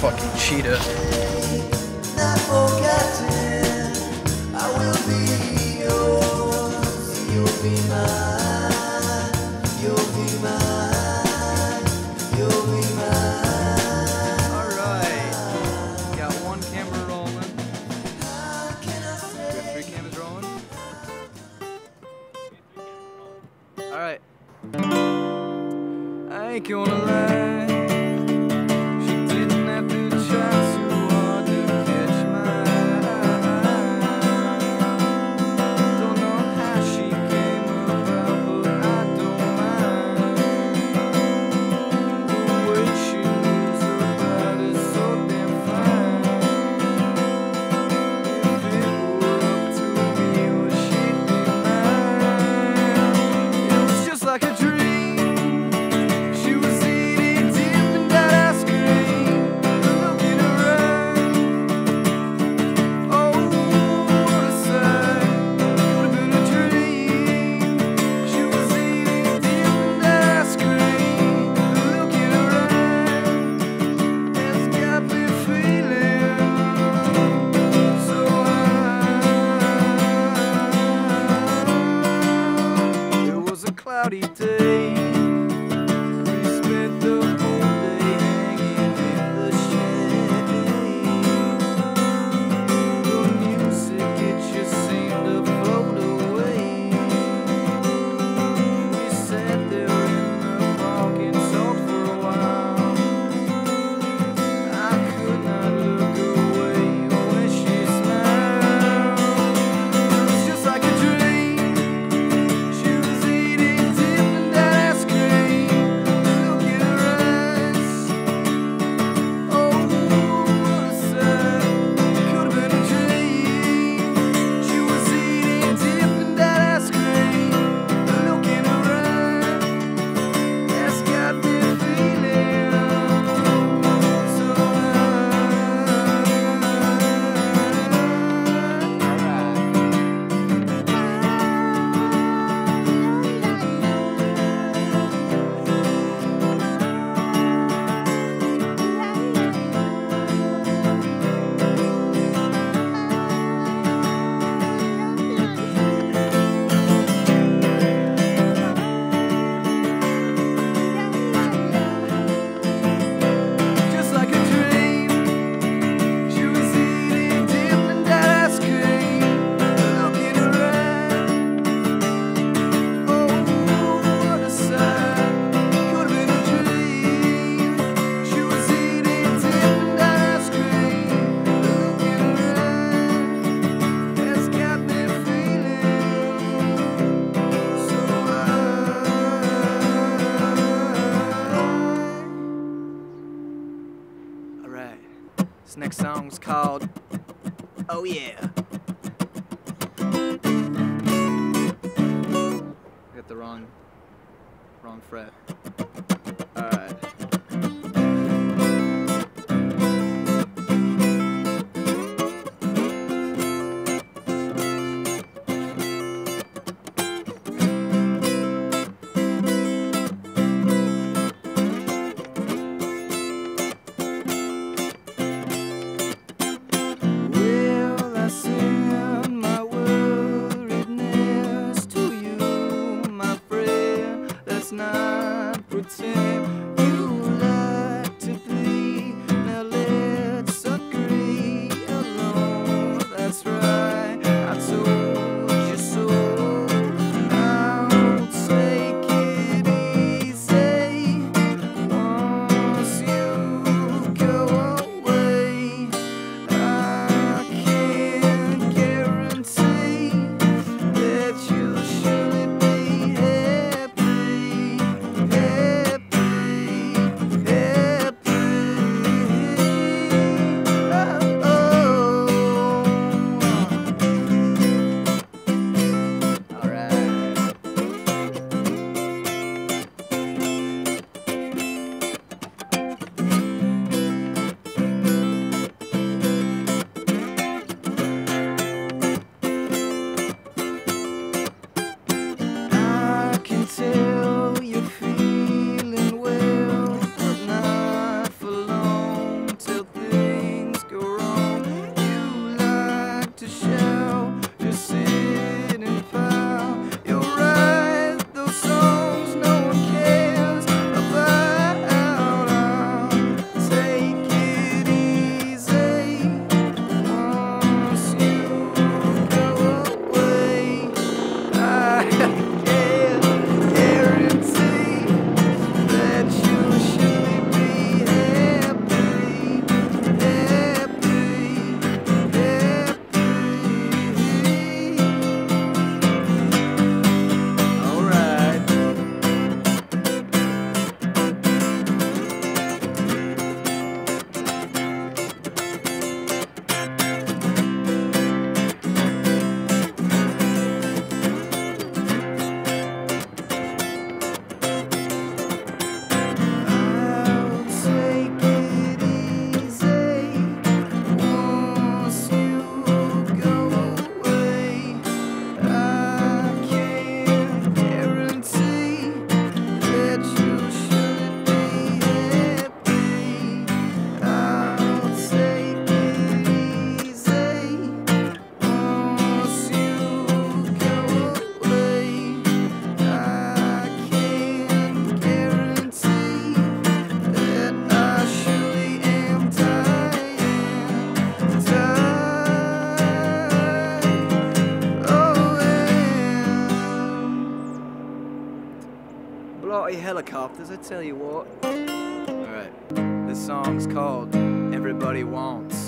fucking cheetah. Not called Oh Yeah. I got the wrong, wrong fret. Alright. tell you what. Alright. This song's called Everybody Wants.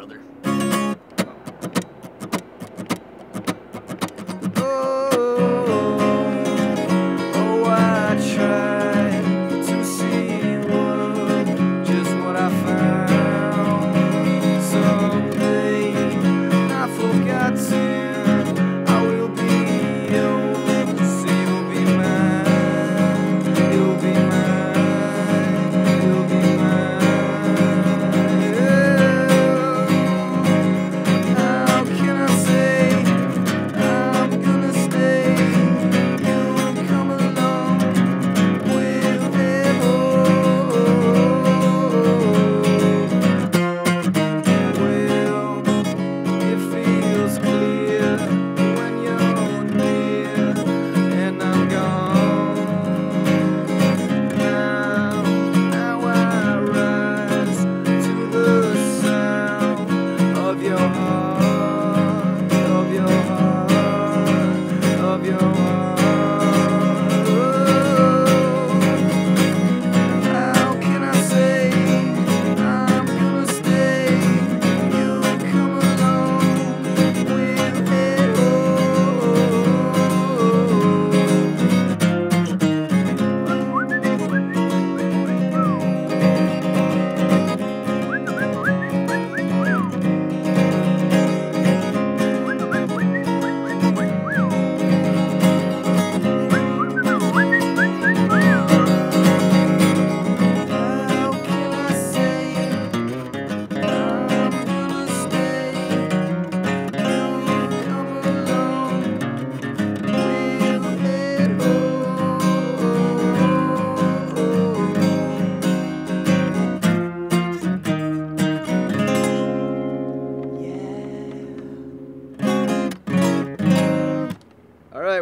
brother.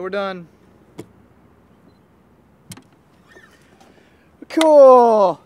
We're done. Cool.